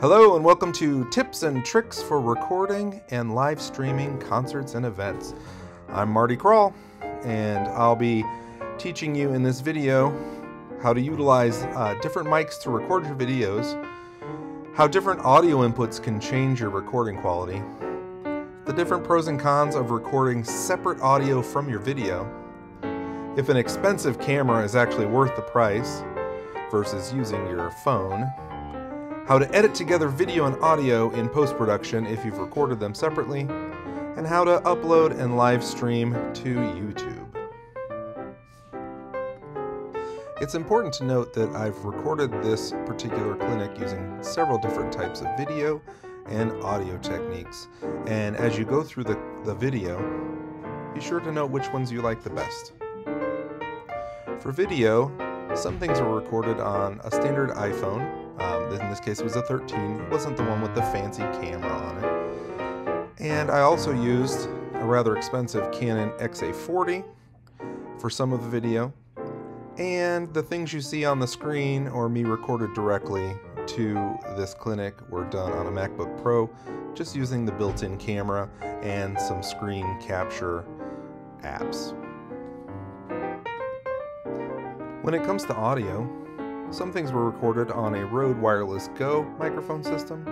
Hello, and welcome to Tips and Tricks for Recording and Live Streaming Concerts and Events. I'm Marty Kral, and I'll be teaching you in this video how to utilize uh, different mics to record your videos, how different audio inputs can change your recording quality, the different pros and cons of recording separate audio from your video, if an expensive camera is actually worth the price versus using your phone, how to edit together video and audio in post production if you've recorded them separately, and how to upload and live stream to YouTube. It's important to note that I've recorded this particular clinic using several different types of video and audio techniques, and as you go through the, the video, be sure to note which ones you like the best. For video, some things were recorded on a standard iPhone. Um, in this case, it was a 13. It wasn't the one with the fancy camera on it. And I also used a rather expensive Canon XA40 for some of the video. And the things you see on the screen or me recorded directly to this clinic were done on a MacBook Pro, just using the built-in camera and some screen capture apps. When it comes to audio, some things were recorded on a Rode Wireless Go microphone system,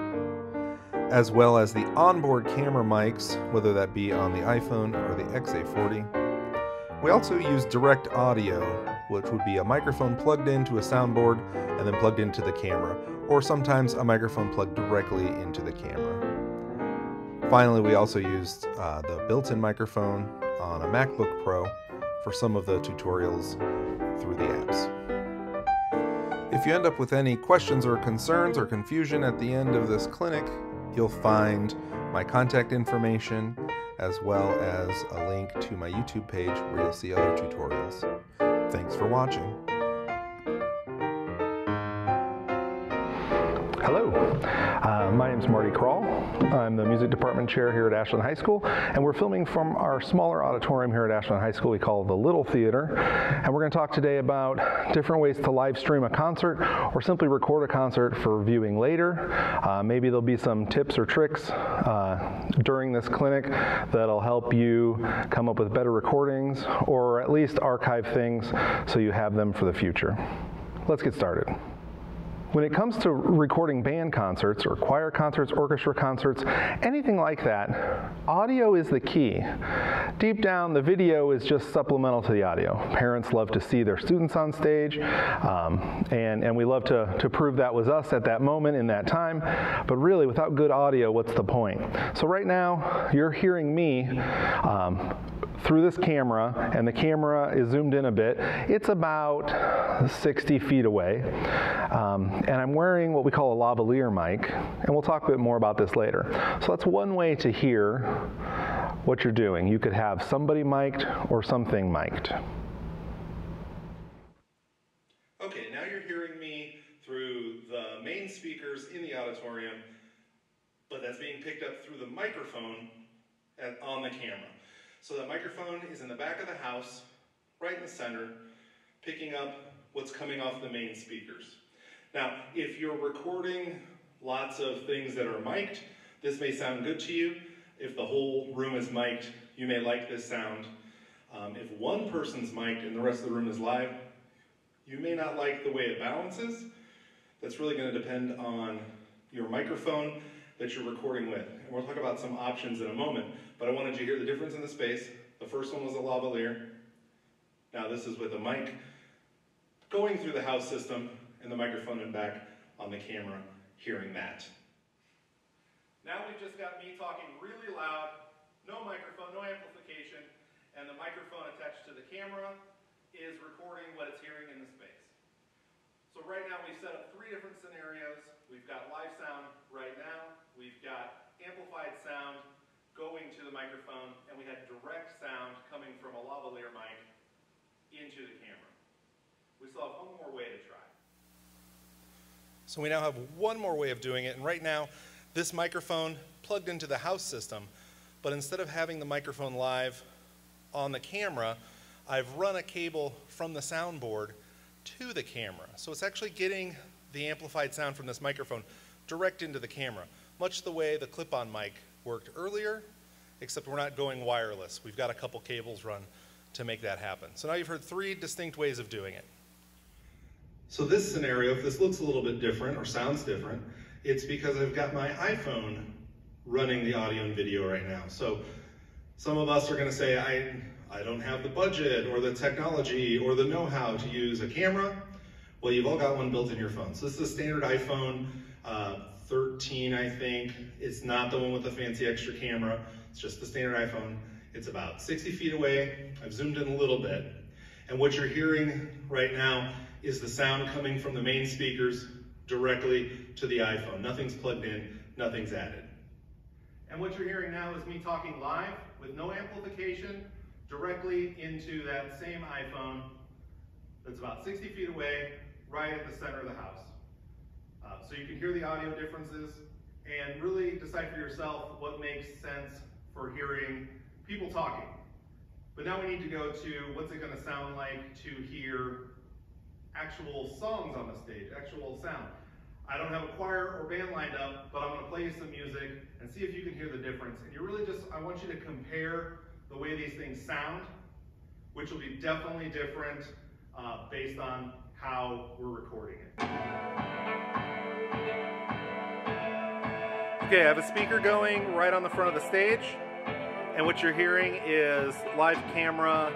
as well as the onboard camera mics, whether that be on the iPhone or the XA40. We also used direct audio, which would be a microphone plugged into a soundboard and then plugged into the camera, or sometimes a microphone plugged directly into the camera. Finally, we also used uh, the built-in microphone on a MacBook Pro for some of the tutorials through the apps. If you end up with any questions or concerns or confusion at the end of this clinic, you'll find my contact information as well as a link to my YouTube page where you'll see other tutorials. Thanks for watching. Hello, uh, my name is Marty Kral. I'm the music department chair here at Ashland High School, and we're filming from our smaller auditorium here at Ashland High School we call the Little Theater. And we're going to talk today about different ways to live stream a concert or simply record a concert for viewing later. Uh, maybe there'll be some tips or tricks uh, during this clinic that'll help you come up with better recordings or at least archive things so you have them for the future. Let's get started. When it comes to recording band concerts or choir concerts, orchestra concerts, anything like that, audio is the key. Deep down, the video is just supplemental to the audio. Parents love to see their students on stage, um, and, and we love to, to prove that was us at that moment in that time, but really, without good audio, what's the point? So right now, you're hearing me um, through this camera, and the camera is zoomed in a bit. It's about 60 feet away. Um, and I'm wearing what we call a lavalier mic, and we'll talk a bit more about this later. So that's one way to hear what you're doing. You could have somebody mic'd or something mic'd. Okay, now you're hearing me through the main speakers in the auditorium, but that's being picked up through the microphone at, on the camera. So the microphone is in the back of the house, right in the center, picking up what's coming off the main speakers. Now, if you're recording lots of things that are mic'd, this may sound good to you. If the whole room is mic'd, you may like this sound. Um, if one person's mic'd and the rest of the room is live, you may not like the way it balances. That's really going to depend on your microphone that you're recording with. And we'll talk about some options in a moment, but I wanted you to hear the difference in the space. The first one was a lavalier. Now this is with a mic going through the house system and the microphone and back on the camera hearing that. Now we've just got me talking really loud, no microphone, no amplification, and the microphone attached to the camera is recording what it's hearing in the space. So right now we've set up three different scenarios. We've got live sound right now, we've got amplified sound going to the microphone, and we had direct sound coming from a lavalier mic into the camera. We still have one more way to try. So we now have one more way of doing it, and right now, this microphone plugged into the house system, but instead of having the microphone live on the camera, I've run a cable from the soundboard to the camera. So it's actually getting the amplified sound from this microphone direct into the camera, much the way the clip-on mic worked earlier, except we're not going wireless. We've got a couple cables run to make that happen. So now you've heard three distinct ways of doing it. So this scenario, if this looks a little bit different or sounds different, it's because I've got my iPhone running the audio and video right now. So some of us are gonna say, I, I don't have the budget or the technology or the know-how to use a camera. Well, you've all got one built in your phone. So this is a standard iPhone uh, 13, I think. It's not the one with the fancy extra camera. It's just the standard iPhone. It's about 60 feet away. I've zoomed in a little bit. And what you're hearing right now is the sound coming from the main speakers directly to the iPhone. Nothing's plugged in, nothing's added. And what you're hearing now is me talking live with no amplification directly into that same iPhone that's about 60 feet away, right at the center of the house. Uh, so you can hear the audio differences and really decide for yourself what makes sense for hearing people talking. But now we need to go to what's it going to sound like to hear actual songs on the stage, actual sound. I don't have a choir or band lined up, but I'm going to play you some music and see if you can hear the difference. And you really just, I want you to compare the way these things sound, which will be definitely different uh, based on how we're recording it. Okay, I have a speaker going right on the front of the stage, and what you're hearing is live camera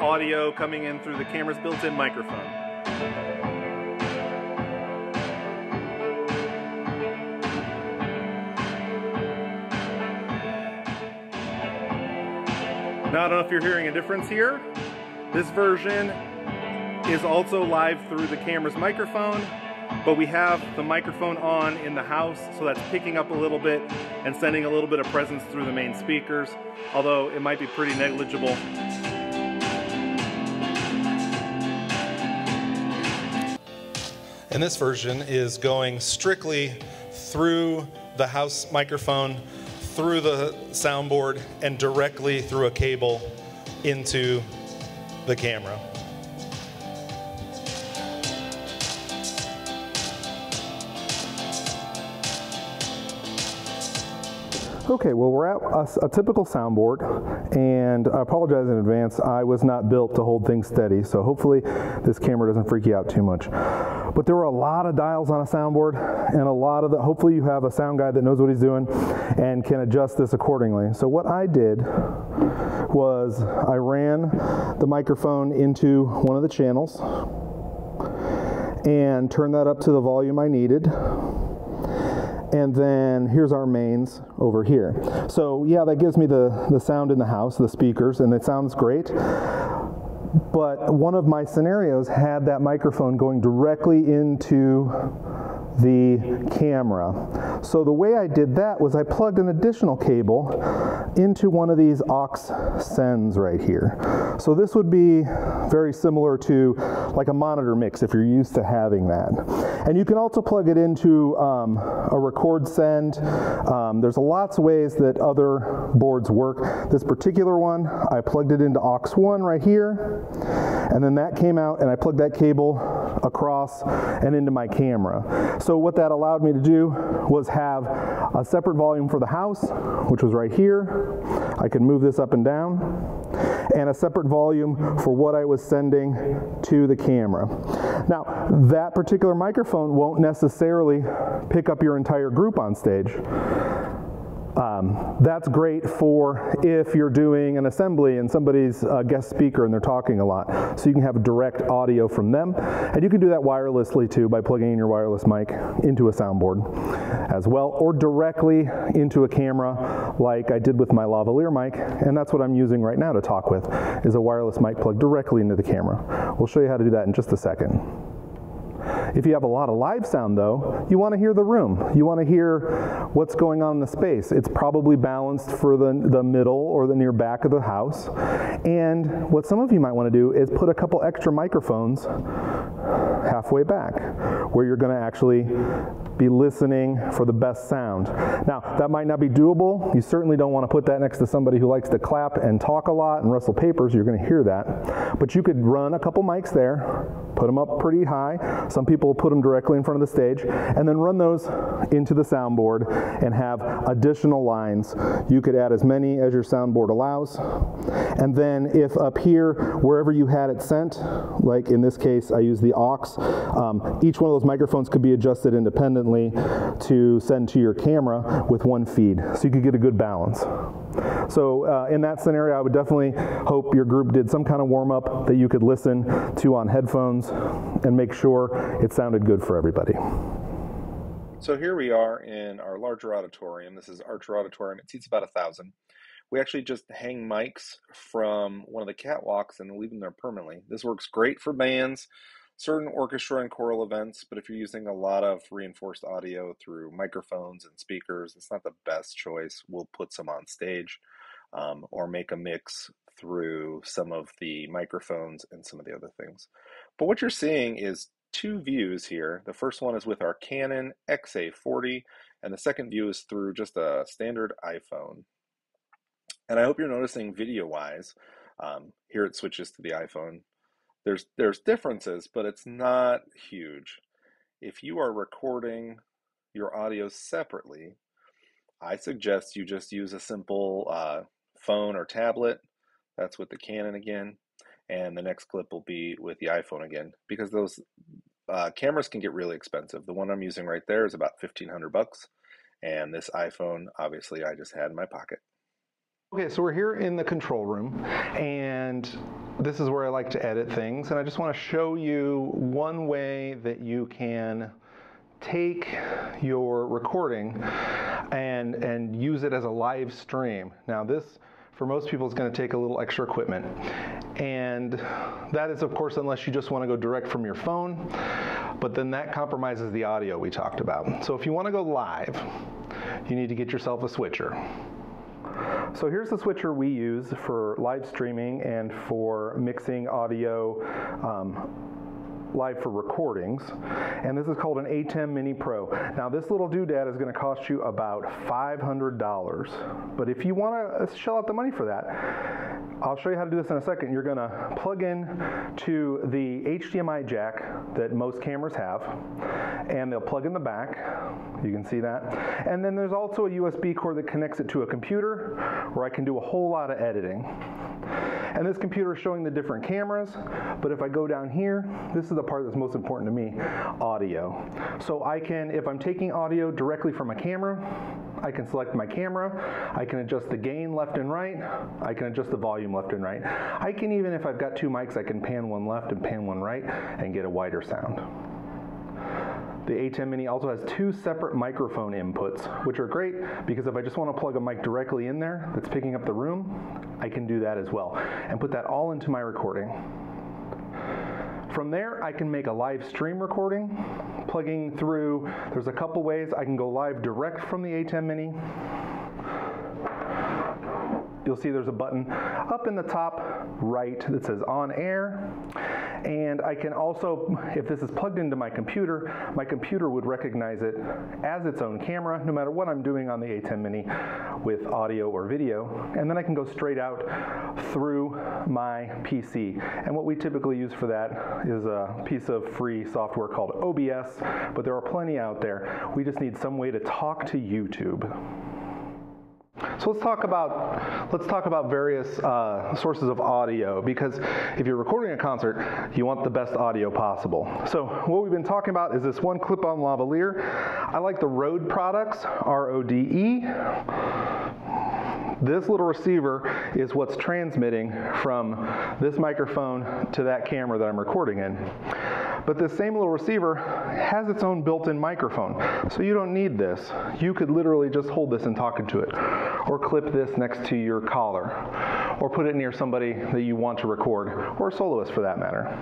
audio coming in through the camera's built-in microphone. Now, I don't know if you're hearing a difference here. This version is also live through the camera's microphone, but we have the microphone on in the house, so that's picking up a little bit and sending a little bit of presence through the main speakers, although it might be pretty negligible. And this version is going strictly through the house microphone, through the soundboard, and directly through a cable into the camera. Okay, well we're at a, a, typical soundboard, and I apologize in advance. I was not built to hold things steady, so hopefully this camera doesn't freak you out too much. But there were a lot of dials on a soundboard, and a lot of the, hopefully you have a sound guy that knows what he's doing and can adjust this accordingly. So what I did was I ran the microphone into one of the channels and turned that up to the volume I needed and then here's our mains over here. So yeah, that gives me the, the sound in the house, the speakers, and it sounds great. But one of my scenarios had that microphone going directly into the camera. So the way I did that was I plugged an additional cable into one of these aux sends right here. So this would be very similar to like a monitor mix if you're used to having that. And you can also plug it into um, a record send. Um, there's lots of ways that other boards work. This particular one, I plugged it into aux 1 right here, and then that came out and I plugged that cable across and into my camera. So what that allowed me to do was have a separate volume for the house, which was right here. I could move this up and down, and a separate volume for what I was sending to the camera. Now, that particular microphone won't necessarily pick up your entire group on stage. Um, that's great for if you're doing an assembly and somebody's a guest speaker and they're talking a lot. So you can have direct audio from them. And you can do that wirelessly too by plugging in your wireless mic into a soundboard as well, or directly into a camera like I did with my lavalier mic. And that's what I'm using right now to talk with, is a wireless mic plugged directly into the camera. We'll show you how to do that in just a second. If you have a lot of live sound though, you want to hear the room. You want to hear what's going on in the space. It's probably balanced for the, the middle or the near back of the house. And what some of you might want to do is put a couple extra microphones halfway back, where you're going to actually be listening for the best sound. Now, that might not be doable. You certainly don't want to put that next to somebody who likes to clap and talk a lot and rustle papers. You're going to hear that. But you could run a couple mics there, put them up pretty high. Some people put them directly in front of the stage, and then run those into the soundboard and have additional lines. You could add as many as your soundboard allows. And then if up here, wherever you had it sent, like in this case, I use the aux, um, each one of those microphones could be adjusted independently to send to your camera with one feed. So you could get a good balance. So uh, in that scenario, I would definitely hope your group did some kind of warm up that you could listen to on headphones and make sure it sounded good for everybody. So here we are in our larger auditorium. This is Archer Auditorium. It seats about a thousand. We actually just hang mics from one of the catwalks and leave them there permanently. This works great for bands, certain orchestra and choral events, but if you're using a lot of reinforced audio through microphones and speakers, it's not the best choice. We'll put some on stage um, or make a mix through some of the microphones and some of the other things. But what you're seeing is two views here. The first one is with our Canon XA40, and the second view is through just a standard iPhone. And I hope you're noticing video wise, um, here it switches to the iPhone there's there's differences, but it's not huge. If you are recording your audio separately, I suggest you just use a simple uh, phone or tablet. That's with the Canon again, and the next clip will be with the iPhone again because those uh, cameras can get really expensive. The one I'm using right there is about fifteen hundred bucks, and this iPhone, obviously, I just had in my pocket. Okay, so we're here in the control room, and this is where I like to edit things, and I just want to show you one way that you can take your recording and and use it as a live stream. Now this for most people is going to take a little extra equipment. And that is of course unless you just want to go direct from your phone, but then that compromises the audio we talked about. So if you want to go live, you need to get yourself a switcher. So here's the switcher we use for live streaming and for mixing audio um, live for recordings, and this is called an ATEM Mini Pro. Now this little doodad is going to cost you about $500, but if you want to shell out the money for that, I'll show you how to do this in a second. You're going to plug in to the HDMI jack that most cameras have, and they'll plug in the back. You can see that. And then there's also a USB cord that connects it to a computer where I can do a whole lot of editing. And this computer is showing the different cameras, but if I go down here, this is the part that's most important to me, audio. So I can, if I'm taking audio directly from a camera, I can select my camera, I can adjust the gain left and right, I can adjust the volume left and right. I can even, if I've got two mics, I can pan one left and pan one right and get a wider sound. The ATEM Mini also has two separate microphone inputs, which are great because if I just want to plug a mic directly in there that's picking up the room, I can do that as well and put that all into my recording. From there, I can make a live stream recording, plugging through, there's a couple ways. I can go live direct from the ATEM Mini, you'll see there's a button up in the top right that says on air. And I can also, if this is plugged into my computer, my computer would recognize it as its own camera, no matter what I'm doing on the ATEM Mini with audio or video. And then I can go straight out through my PC. And what we typically use for that is a piece of free software called OBS, but there are plenty out there. We just need some way to talk to YouTube. So let's talk about let's talk about various uh, sources of audio because if you're recording a concert, you want the best audio possible. So what we've been talking about is this one clip-on lavalier. I like the Rode products, R-O-D-E. This little receiver is what's transmitting from this microphone to that camera that I'm recording in. But this same little receiver has its own built-in microphone. So you don't need this. You could literally just hold this and talk into it. Or clip this next to your collar. Or put it near somebody that you want to record. Or a soloist for that matter.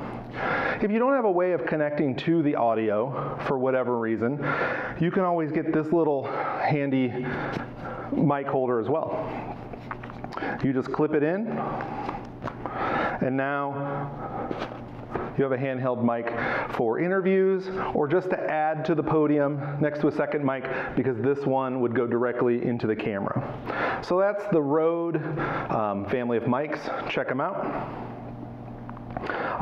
If you don't have a way of connecting to the audio for whatever reason, you can always get this little handy mic holder as well. You just clip it in, and now you have a handheld mic for interviews or just to add to the podium next to a second mic because this one would go directly into the camera. So that's the Rode um, family of mics. Check them out.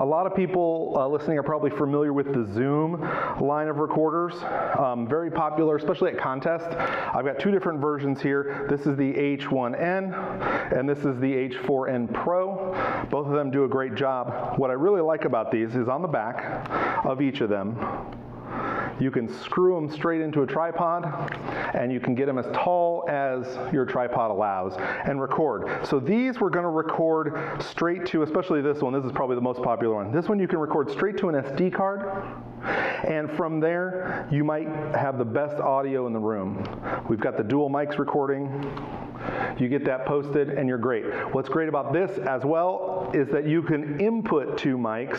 A lot of people uh, listening are probably familiar with the Zoom line of recorders. Um, very popular, especially at contests. I've got two different versions here. This is the H1N and this is the H4N Pro. Both of them do a great job. What I really like about these is on the back of each of them, you can screw them straight into a tripod and you can get them as tall as your tripod allows and record. So these we're going to record straight to, especially this one, this is probably the most popular one. This one you can record straight to an SD card and from there you might have the best audio in the room. We've got the dual mics recording. You get that posted and you're great. What's great about this as well is that you can input two mics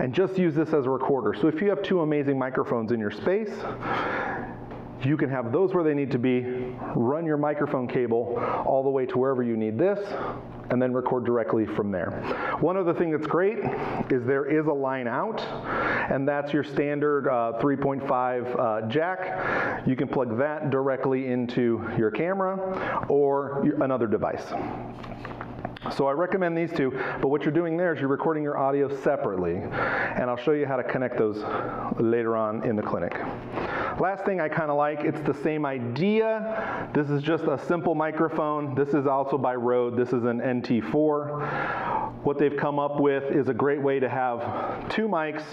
and just use this as a recorder. So if you have two amazing microphones in your space, you can have those where they need to be, run your microphone cable all the way to wherever you need this, and then record directly from there. One other thing that's great is there is a line out, and that's your standard uh, 3.5 uh, jack. You can plug that directly into your camera or another device. So I recommend these two, but what you're doing there is you're recording your audio separately, and I'll show you how to connect those later on in the clinic. Last thing I kind of like, it's the same idea. This is just a simple microphone. This is also by Rode. This is an NT4 what they've come up with is a great way to have two mics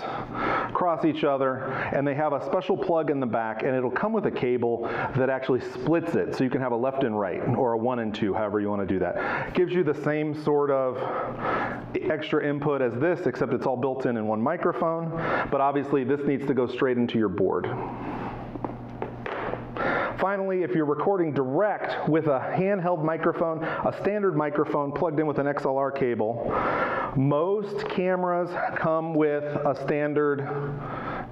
cross each other and they have a special plug in the back and it'll come with a cable that actually splits it so you can have a left and right or a one and two however you want to do that gives you the same sort of extra input as this except it's all built in in one microphone but obviously this needs to go straight into your board Finally, if you're recording direct with a handheld microphone, a standard microphone plugged in with an XLR cable, most cameras come with a standard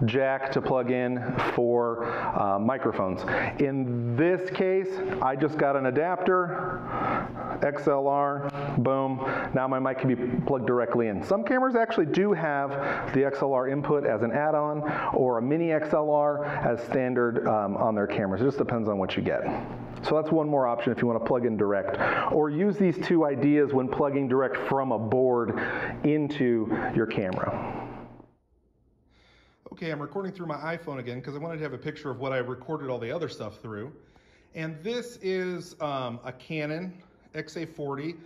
jack to plug in for uh, microphones. In this case, I just got an adapter, XLR, boom. Now my mic can be plugged directly in. Some cameras actually do have the XLR input as an add-on or a mini XLR as standard um, on their cameras. It just depends on what you get. So that's one more option if you want to plug in direct. Or use these two ideas when plugging direct from a board into your camera. Okay, I'm recording through my iPhone again because I wanted to have a picture of what I recorded all the other stuff through. And this is um, a Canon XA40.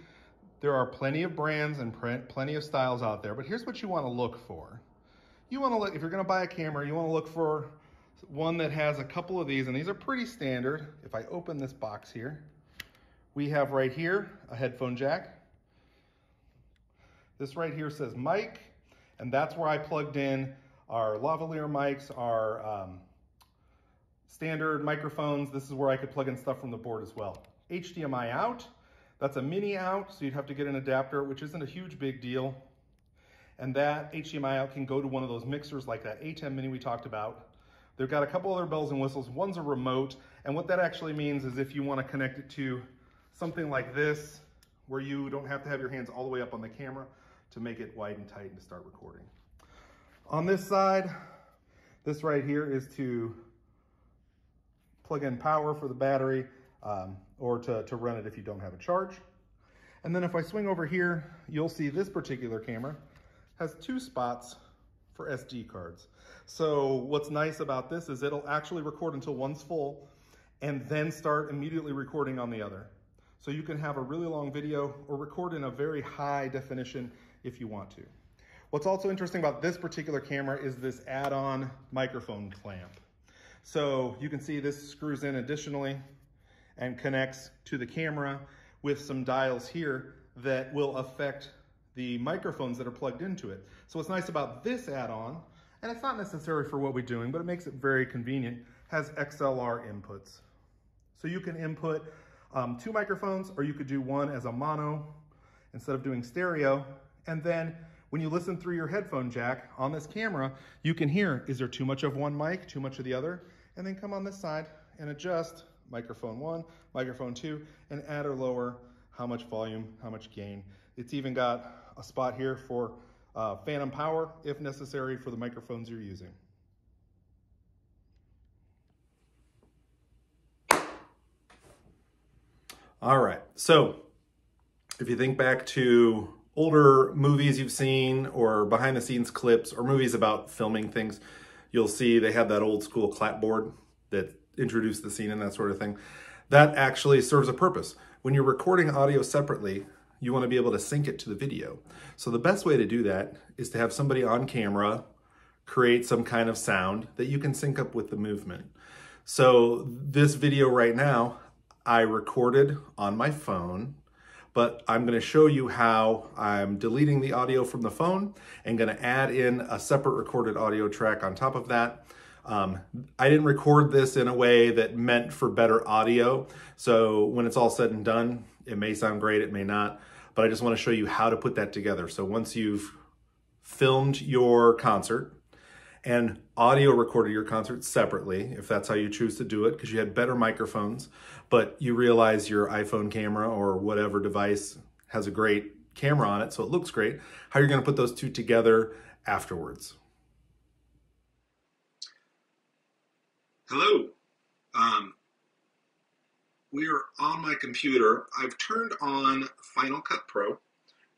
There are plenty of brands and plenty of styles out there, but here's what you want to look for. You want to look, if you're going to buy a camera, you want to look for one that has a couple of these, and these are pretty standard. If I open this box here, we have right here a headphone jack. This right here says mic, and that's where I plugged in our lavalier mics, our um, standard microphones. This is where I could plug in stuff from the board as well. HDMI out, that's a mini out, so you'd have to get an adapter, which isn't a huge big deal. And that HDMI out can go to one of those mixers like that ATEM mini we talked about. They've got a couple other bells and whistles. One's a remote, and what that actually means is if you want to connect it to something like this, where you don't have to have your hands all the way up on the camera to make it wide and tight and to start recording. On this side, this right here is to plug in power for the battery um, or to, to run it if you don't have a charge. And then if I swing over here, you'll see this particular camera has two spots for SD cards. So what's nice about this is it'll actually record until one's full and then start immediately recording on the other. So you can have a really long video or record in a very high definition if you want to. What's also interesting about this particular camera is this add-on microphone clamp. So you can see this screws in additionally and connects to the camera with some dials here that will affect the microphones that are plugged into it. So what's nice about this add-on, and it's not necessary for what we're doing, but it makes it very convenient, has XLR inputs. So you can input um, two microphones, or you could do one as a mono instead of doing stereo. And then when you listen through your headphone jack on this camera, you can hear, is there too much of one mic, too much of the other? And then come on this side and adjust microphone one, microphone two, and add or lower how much volume, how much gain. It's even got a spot here for uh, phantom power if necessary for the microphones you're using. All right, so if you think back to older movies you've seen or behind the scenes clips or movies about filming things, you'll see they have that old school clapboard that introduced the scene and that sort of thing. That actually serves a purpose. When you're recording audio separately, you want to be able to sync it to the video. So the best way to do that is to have somebody on camera create some kind of sound that you can sync up with the movement. So this video right now, I recorded on my phone but I'm gonna show you how I'm deleting the audio from the phone and gonna add in a separate recorded audio track on top of that. Um, I didn't record this in a way that meant for better audio. So when it's all said and done, it may sound great, it may not, but I just wanna show you how to put that together. So once you've filmed your concert, and audio recorded your concert separately, if that's how you choose to do it, because you had better microphones, but you realize your iPhone camera or whatever device has a great camera on it, so it looks great, how you're going to put those two together afterwards. Hello. Um, we are on my computer. I've turned on Final Cut Pro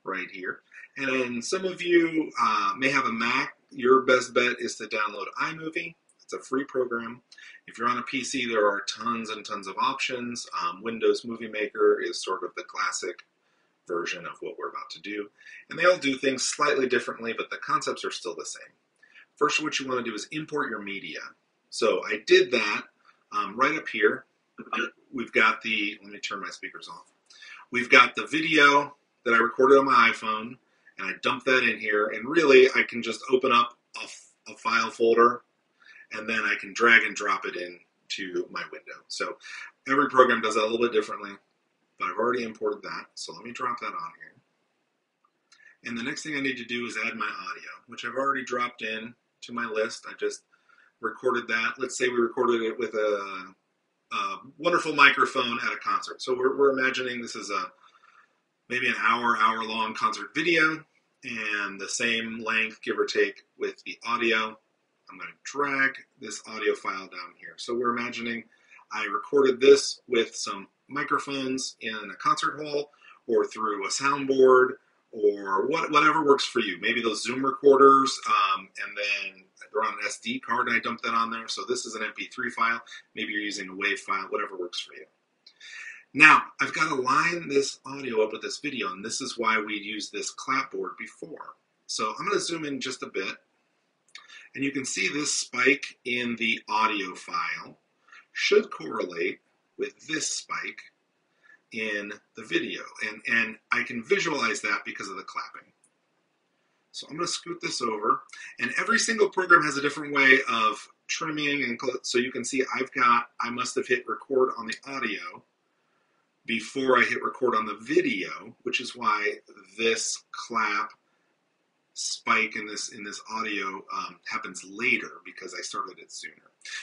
right here. And some of you uh, may have a Mac your best bet is to download iMovie. It's a free program. If you're on a PC, there are tons and tons of options. Um, Windows Movie Maker is sort of the classic version of what we're about to do. And they all do things slightly differently, but the concepts are still the same. First, what you want to do is import your media. So I did that um, right up here. We've got the, let me turn my speakers off. We've got the video that I recorded on my iPhone and I dump that in here. And really, I can just open up a, file folder and then I can drag and drop it in to my window. So every program does that a little bit differently, but I've already imported that. So let me drop that on here. And the next thing I need to do is add my audio, which I've already dropped in to my list. I just recorded that. Let's say we recorded it with a, a wonderful microphone at a concert. So we're, we're imagining this is a maybe an hour, hour long concert video, and the same length, give or take, with the audio. I'm going to drag this audio file down here. So we're imagining I recorded this with some microphones in a concert hall or through a soundboard or what, whatever works for you. Maybe those Zoom recorders, um, and then they're on an SD card and I dump that on there. So this is an MP3 file. Maybe you're using a WAV file, whatever works for you. Now, I've got to line this audio up with this video, and this is why we used this clapboard before. So I'm going to zoom in just a bit, and you can see this spike in the audio file should correlate with this spike in the video, and, and I can visualize that because of the clapping. So I'm going to scoot this over, and every single program has a different way of trimming, and so you can see I've got, I must have hit record on the audio, before I hit record on the video, which is why this clap spike in this in this audio um, happens later because I started it sooner.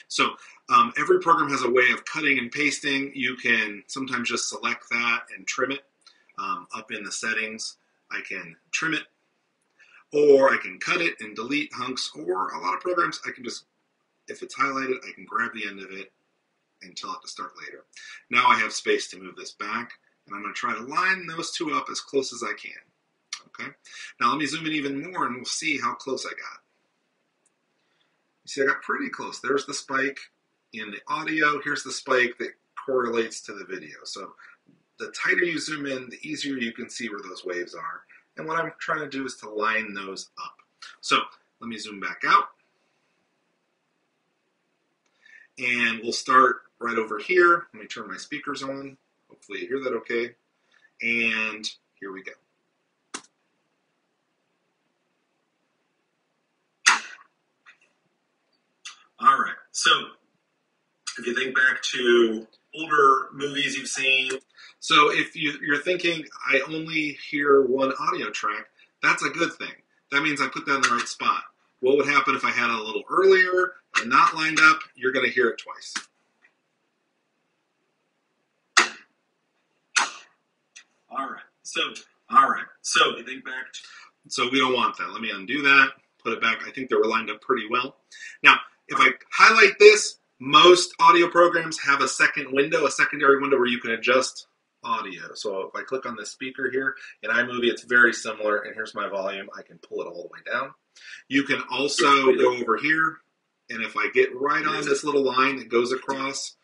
So um, every program has a way of cutting and pasting. You can sometimes just select that and trim it um, up in the settings. I can trim it, or I can cut it and delete hunks. Or a lot of programs I can just, if it's highlighted, I can grab the end of it and tell it to start later. Now I have space to move this back, and I'm going to try to line those two up as close as I can. Okay. Now let me zoom in even more, and we'll see how close I got. You see, I got pretty close. There's the spike in the audio. Here's the spike that correlates to the video. So the tighter you zoom in, the easier you can see where those waves are. And what I'm trying to do is to line those up. So let me zoom back out. And we'll start right over here. Let me turn my speakers on. Hopefully you hear that okay. And here we go. All right, so if you think back to older movies you've seen, so if you, you're thinking, I only hear one audio track, that's a good thing. That means I put that in the right spot. What would happen if I had it a little earlier and not lined up? You're going to hear it twice. All right. So, all right. So, you think back. To- So we don't want that. Let me undo that, put it back. I think they were lined up pretty well. Now, if I highlight this, most audio programs have a second window, a secondary window where you can adjust audio. So if I click on the speaker here in iMovie, it's very similar. And here's my volume. I can pull it all the way down. You can also go over here. And if I get right on this little line that goes across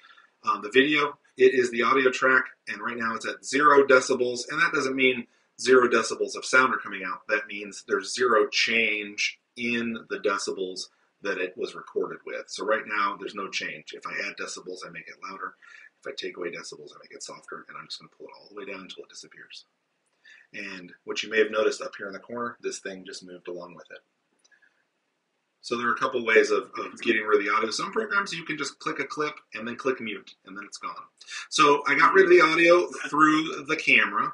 um, the video, it is the audio track. And right now it's at zero decibels. And that doesn't mean zero decibels of sound are coming out. That means there's zero change in the decibels that it was recorded with. So right now there's no change. If I add decibels, I make it louder. If I take away decibels, I make it softer, and I'm just going to pull it all the way down until it disappears. And what you may have noticed up here in the corner, this thing just moved along with it. So there are a couple ways of, of getting rid of the audio. Some programs you can just click a clip and then click mute, and then it's gone. So I got rid of the audio through the camera,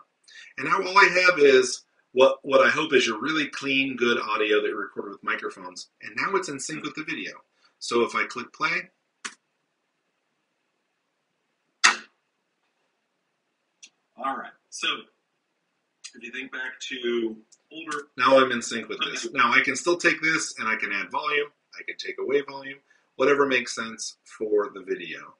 and now all I have is what what I hope is your really clean, good audio that you recorded with microphones, and now it's in sync with the video. So if I click play, All right. So if you think back to older, now I'm in sync with this. Now I can still take this and I can add volume. I can take away volume, whatever makes sense for the video.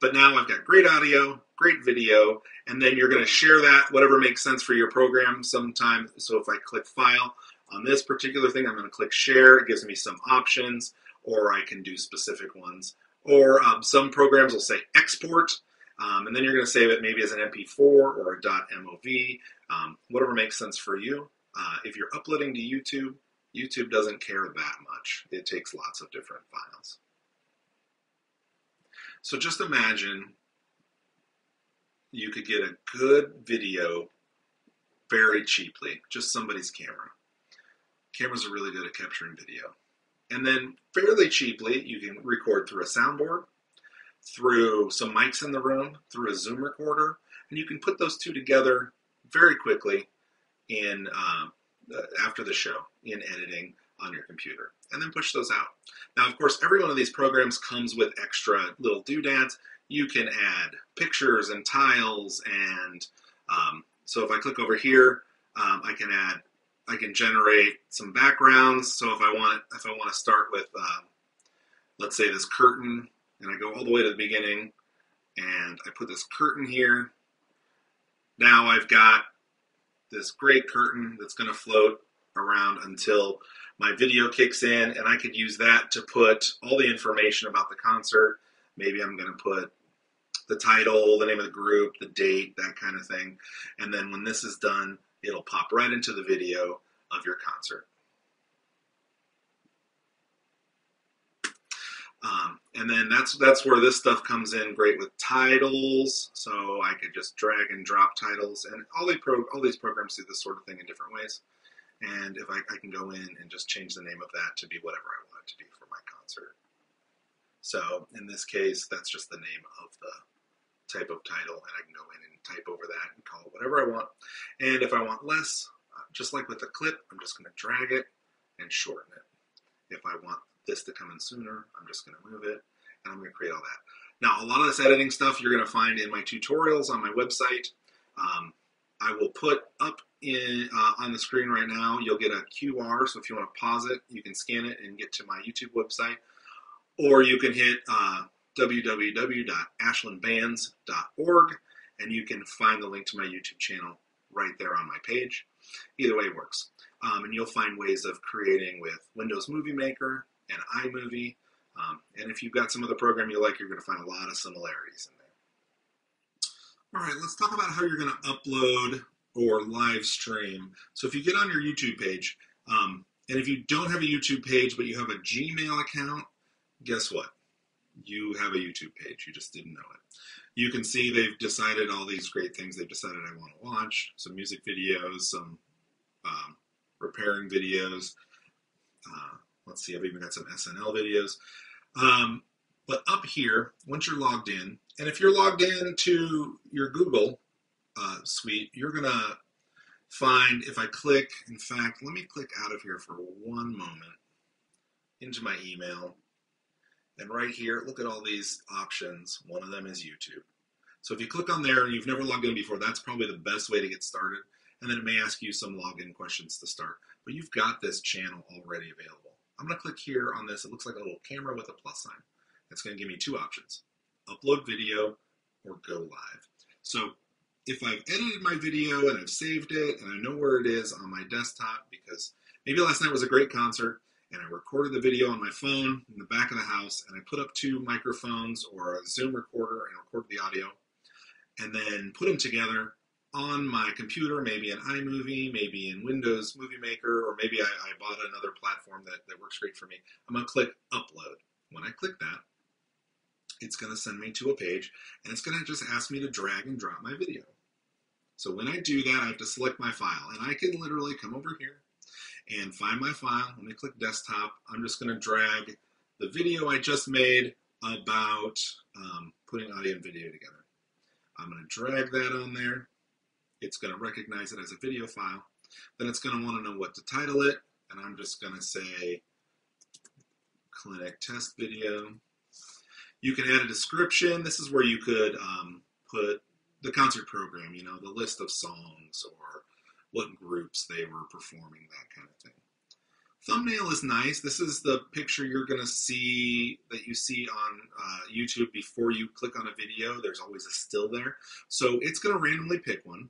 But now I've got great audio, great video, and then you're going to share that, whatever makes sense for your program sometime. So if I click File on this particular thing, I'm going to click Share. It gives me some options, or I can do specific ones. Or um, some programs will say Export, um, and then you're going to save it maybe as an MP4 or a .mov, um, whatever makes sense for you. Uh, if you're uploading to YouTube, YouTube doesn't care that much. It takes lots of different files. So just imagine you could get a good video very cheaply, just somebody's camera. Cameras are really good at capturing video. And then fairly cheaply, you can record through a soundboard through some mics in the room, through a Zoom recorder, and you can put those two together very quickly in uh, after the show in editing on your computer, and then push those out. Now, of course, every one of these programs comes with extra little doodads. You can add pictures and tiles, and um, so if I click over here, um, I can add, I can generate some backgrounds. So if I want, if I want to start with, uh, let's say this curtain and I go all the way to the beginning and I put this curtain here. Now I've got this great curtain that's going to float around until my video kicks in and I could use that to put all the information about the concert. Maybe I'm going to put the title, the name of the group, the date, that kind of thing. And then when this is done, it'll pop right into the video of your concert. Um, and then that's that's where this stuff comes in great with titles. So I could just drag and drop titles, and all these pro, all these programs do this sort of thing in different ways. And if I, I can go in and just change the name of that to be whatever I want it to be for my concert. So in this case, that's just the name of the type of title, and I can go in and type over that and call it whatever I want. And if I want less, uh, just like with the clip, I'm just going to drag it and shorten it. If I want this to come in sooner. I'm just going to move it and I'm going to create all that. Now, a lot of this editing stuff you're going to find in my tutorials on my website. Um, I will put up in uh, on the screen right now, you'll get a QR. So if you want to pause it, you can scan it and get to my YouTube website. Or you can hit uh, www.ashlandbands.org and you can find the link to my YouTube channel right there on my page. Either way works. Um, and you'll find ways of creating with Windows Movie Maker, and iMovie. Um, and if you've got some other program you like, you're going to find a lot of similarities in there. All right, let's talk about how you're going to upload or live stream. So if you get on your YouTube page, um, and if you don't have a YouTube page but you have a Gmail account, guess what? You have a YouTube page. You just didn't know it. You can see they've decided all these great things they've decided I want to watch some music videos, some um, repairing videos, uh, Let's see, I've even got some SNL videos. Um, but up here, once you're logged in, and if you're logged in to your Google uh, suite, you're going to find, if I click, in fact, let me click out of here for one moment into my email. And right here, look at all these options. One of them is YouTube. So if you click on there and you've never logged in before, that's probably the best way to get started. and then it may ask you some login questions to start. But you've got this channel already available. I'm going to click here on this. It looks like a little camera with a plus sign. It's going to give me two options, upload video or go live. So if I've edited my video and I've saved it and I know where it is on my desktop because maybe last night was a great concert and I recorded the video on my phone in the back of the house and I put up two microphones or a Zoom recorder and recorded the audio and then put them together on my computer, maybe in iMovie, maybe in Windows Movie Maker, or maybe I, I bought another platform that, that works great for me. I'm going to click upload. When I click that, it's going to send me to a page and it's going to just ask me to drag and drop my video. So when I do that, I have to select my file and I can literally come over here and find my file. Let me click desktop. I'm just going to drag the video I just made about um, putting audio and video together. I'm going to drag that on there. It's going to recognize it as a video file. Then it's going to want to know what to title it. And I'm just going to say clinic test video. You can add a description. This is where you could um, put the concert program, you know, the list of songs or what groups they were performing, that kind of thing. Thumbnail is nice. This is the picture you're going to see that you see on uh, YouTube before you click on a video. There's always a still there. So it's going to randomly pick one.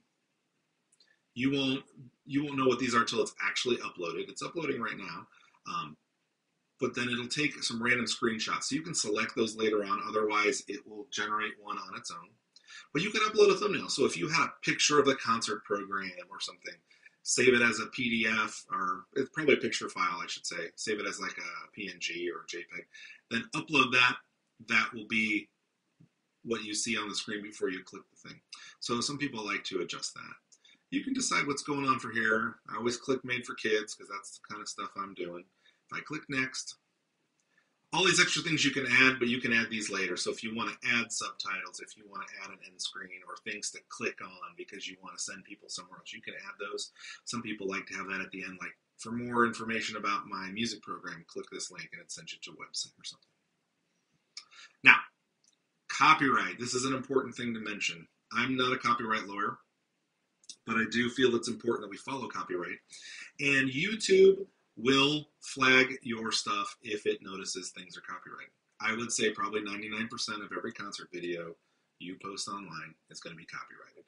You won't you won't know what these are until it's actually uploaded. It's uploading right now. Um, but then it'll take some random screenshots. So you can select those later on. Otherwise, it will generate one on its own. But you can upload a thumbnail. So if you had a picture of the concert program or something, save it as a PDF or it's probably a picture file, I should say. Save it as like a PNG or a JPEG. Then upload that. That will be what you see on the screen before you click the thing. So some people like to adjust that. You can decide what's going on for here. I always click made for kids because that's the kind of stuff I'm doing. If I click next, all these extra things you can add, but you can add these later. So if you want to add subtitles, if you want to add an end screen or things to click on because you want to send people somewhere else, you can add those. Some people like to have that at the end, like for more information about my music program, click this link and it sends you to a website or something. Now, copyright. This is an important thing to mention. I'm not a copyright lawyer, but I do feel it's important that we follow copyright. And YouTube will flag your stuff if it notices things are copyrighted. I would say probably 99% of every concert video you post online is going to be copyrighted.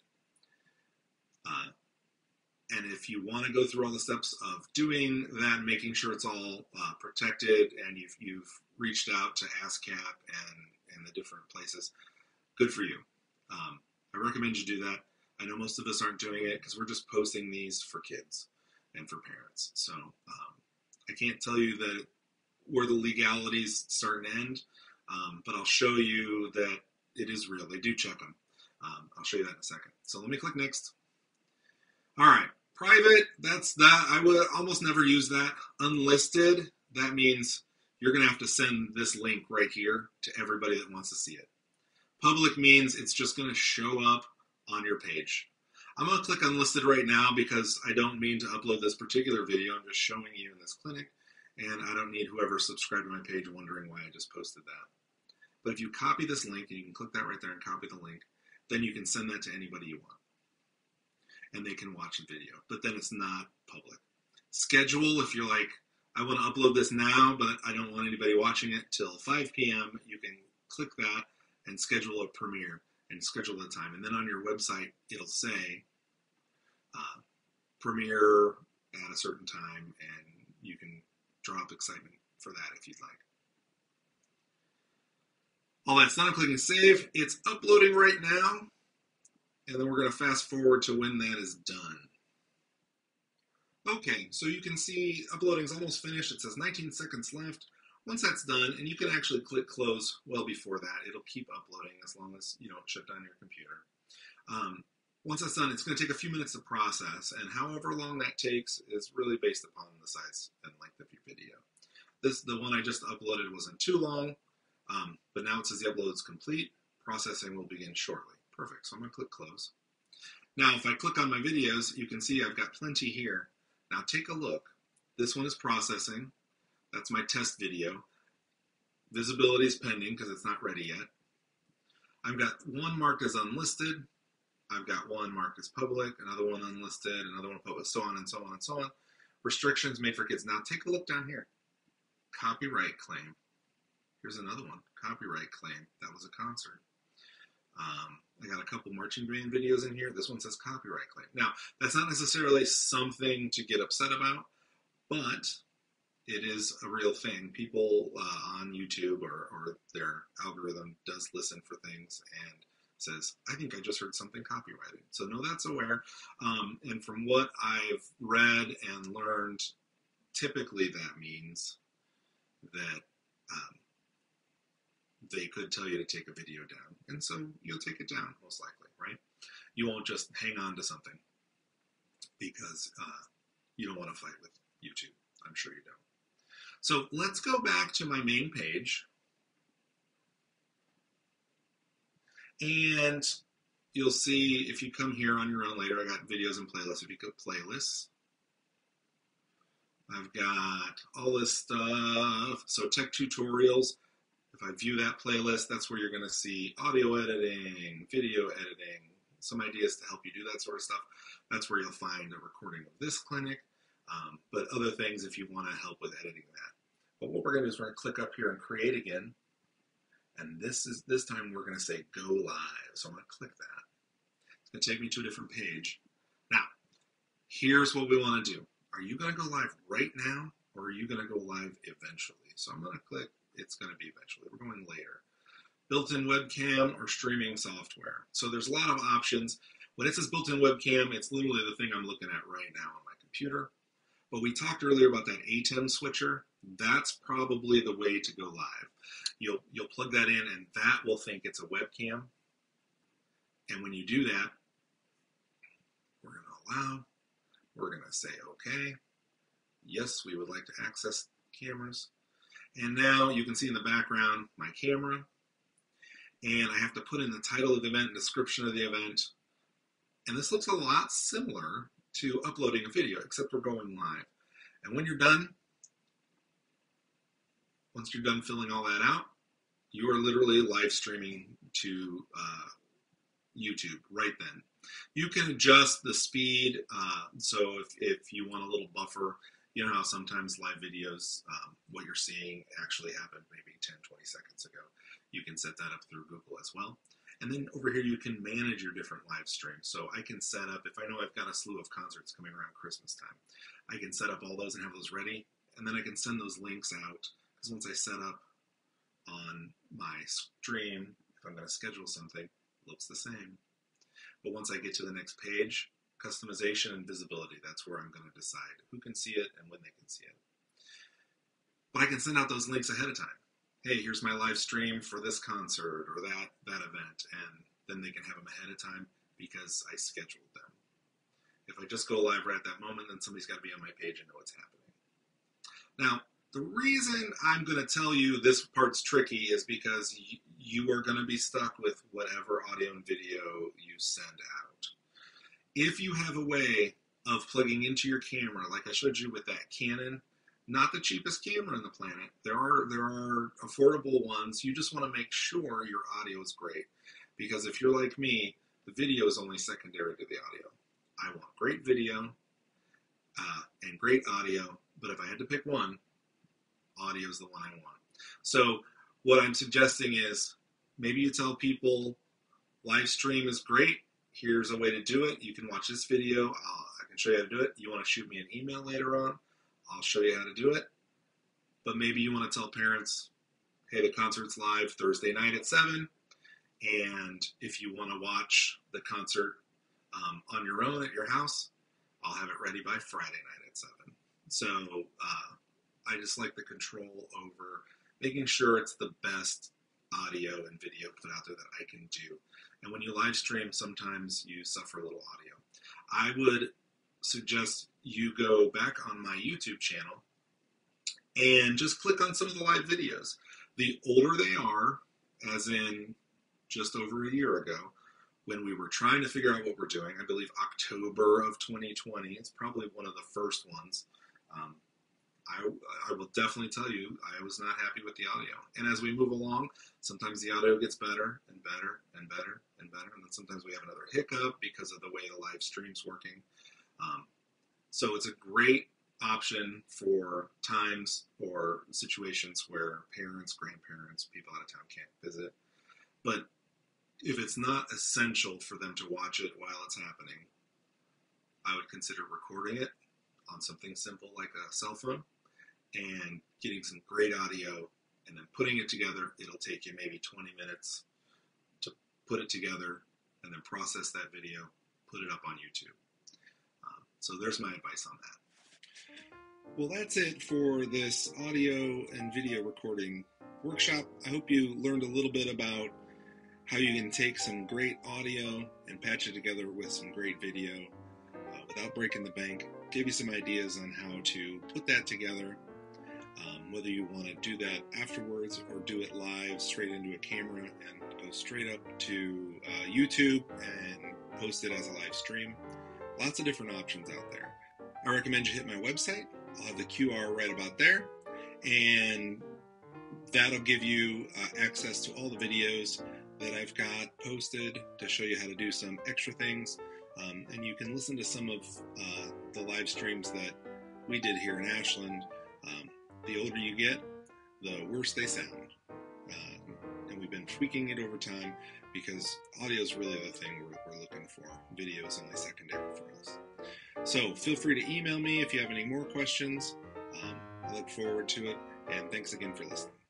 Uh, and if you want to go through all the steps of doing that, making sure it's all uh, protected, and you've, you've reached out to ASCAP and, and the different places, good for you. Um, I recommend you do that. I know most of us aren't doing it because we're just posting these for kids and for parents. So um, I can't tell you that where the legalities start and end, um, but I'll show you that it is real. They do check them. Um, I'll show you that in a second. So let me click next. All right, private, that's that. I would almost never use that. Unlisted, that means you're going to have to send this link right here to everybody that wants to see it. Public means it's just going to show up on your page. I'm going to click unlisted right now because I don't mean to upload this particular video. I'm just showing you in this clinic, and I don't need whoever subscribed to my page wondering why I just posted that. But if you copy this link, and you can click that right there and copy the link, then you can send that to anybody you want. And they can watch the video, but then it's not public. Schedule, if you're like, I want to upload this now, but I don't want anybody watching it till 5 p.m., you can click that and schedule a premiere and schedule the time. And then on your website, it'll say uh, premiere at a certain time, and you can draw up excitement for that if you'd like. All that's done, I'm clicking save. It's uploading right now, and then we're going to fast forward to when that is done. Okay, so you can see uploading is almost finished. It says 19 seconds left. Once that's done, and you can actually click close well before that, it'll keep uploading as long as you don't shut down your computer. Um, once that's done, it's going to take a few minutes to process, and however long that takes is really based upon the size and length of your video. This the one I just uploaded wasn't too long, um, but now it says the upload is complete. Processing will begin shortly. Perfect. So I'm going to click close. Now, if I click on my videos, you can see I've got plenty here. Now take a look. This one is processing. That's my test video. Visibility is pending because it's not ready yet. I've got one marked as unlisted. I've got one marked as public, another one unlisted, another one public, so on and so on and so on. Restrictions made for kids. Now take a look down here. Copyright claim. Here's another one. Copyright claim. That was a concert. Um, I got a couple marching band videos in here. This one says copyright claim. Now, that's not necessarily something to get upset about, but it is a real thing. People uh, on YouTube or, or their algorithm does listen for things and says, I think I just heard something copyrighted. So, no, that's aware. Um, and from what I've read and learned, typically that means that um, they could tell you to take a video down. And so you'll take it down, most likely, right? You won't just hang on to something because uh, you don't want to fight with YouTube. I'm sure you don't. So let's go back to my main page. And you'll see if you come here on your own later, I got videos and playlists. If you go playlists, I've got all this stuff. So tech tutorials. If I view that playlist, that's where you're going to see audio editing, video editing, some ideas to help you do that sort of stuff. That's where you'll find a recording of this clinic, um, but other things if you want to help with editing that. But what we're going to do is we're going to click up here and create again. And this is this time we're going to say go live. So I'm going to click that. It's going to take me to a different page. Now, here's what we want to do. Are you going to go live right now or are you going to go live eventually? So I'm going to click it's going to be eventually. We're going later. Built-in webcam or streaming software. So there's a lot of options. When it says built-in webcam, it's literally the thing I'm looking at right now on my computer. But we talked earlier about that ATEM switcher. That's probably the way to go live. You'll you'll plug that in, and that will think it's a webcam. And when you do that, we're going to allow. We're going to say OK. Yes, we would like to access cameras. And now you can see in the background my camera. And I have to put in the title of the event, description of the event. And this looks a lot similar to uploading a video, except we're going live. And when you're done, once you're done filling all that out, you are literally live streaming to uh, YouTube right then. You can adjust the speed. Uh, so if, if you want a little buffer, you know how sometimes live videos, um, what you're seeing actually happened maybe 10, 20 seconds ago. You can set that up through Google as well. And then over here, you can manage your different live streams. So I can set up, if I know I've got a slew of concerts coming around Christmas time, I can set up all those and have those ready. And then I can send those links out. Because once I set up on my stream, if I'm going to schedule something, it looks the same. But once I get to the next page, customization and visibility, that's where I'm going to decide who can see it and when they can see it. But I can send out those links ahead of time hey, here's my live stream for this concert or that that event, and then they can have them ahead of time because I scheduled them. If I just go live right at that moment, then somebody's got to be on my page and know what's happening. Now, the reason I'm going to tell you this part's tricky is because y- you are going to be stuck with whatever audio and video you send out. If you have a way of plugging into your camera, like I showed you with that Canon not the cheapest camera on the planet. There are there are affordable ones. You just want to make sure your audio is great because if you're like me, the video is only secondary to the audio. I want great video uh, and great audio, but if I had to pick one, audio is the one I want. So what I'm suggesting is maybe you tell people live stream is great. Here's a way to do it. You can watch this video. I can show you how to do it. You want to shoot me an email later on I'll show you how to do it. But maybe you want to tell parents, hey, the concert's live Thursday night at 7. And if you want to watch the concert um, on your own at your house, I'll have it ready by Friday night at 7. So uh, I just like the control over making sure it's the best audio and video put out there that I can do. And when you live stream, sometimes you suffer a little audio. I would suggest you go back on my YouTube channel and just click on some of the live videos. The older they are, as in just over a year ago, when we were trying to figure out what we're doing, I believe October of 2020, it's probably one of the first ones. Um, I, I, will definitely tell you, I was not happy with the audio. And as we move along, sometimes the audio gets better and better and better and better. And then sometimes we have another hiccup because of the way the live stream's working. Um, so it's a great option for times or situations where parents, grandparents, people out of town can't visit. But if it's not essential for them to watch it while it's happening, I would consider recording it on something simple like a cell phone and getting some great audio and then putting it together. It'll take you maybe 20 minutes to put it together and then process that video, put it up on YouTube. Um, so there's my advice on that. Well, that's it for this audio and video recording workshop. I hope you learned a little bit about how you can take some great audio and patch it together with some great video uh, without breaking the bank. Give you some ideas on how to put that together, um, whether you want to do that afterwards or do it live straight into a camera and go straight up to uh, YouTube and post it as a live stream. Lots of different options out there. I recommend you hit my website. I'll have the QR right about there, and that'll give you uh, access to all the videos that I've got posted to show you how to do some extra things. Um, and you can listen to some of uh, the live streams that we did here in Ashland. Um, the older you get, the worse they sound. Um, and we've been tweaking it over time because audio is really the thing we're, we're looking for. Video is only secondary for us. So feel free to email me if you have any more questions. Um, I look forward to it, and thanks again for listening.